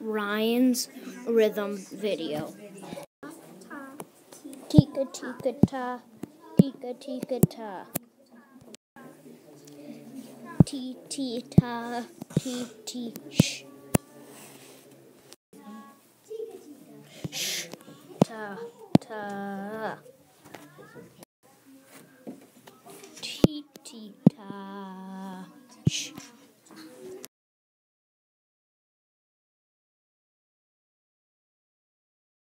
Ryan's rhythm video. Tika tika ta, tika tika ta. Ti ti ta, ti ti sh. Sh ta ta. Ti ti ta sh.